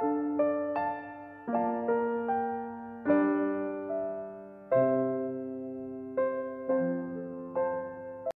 you